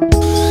Bye.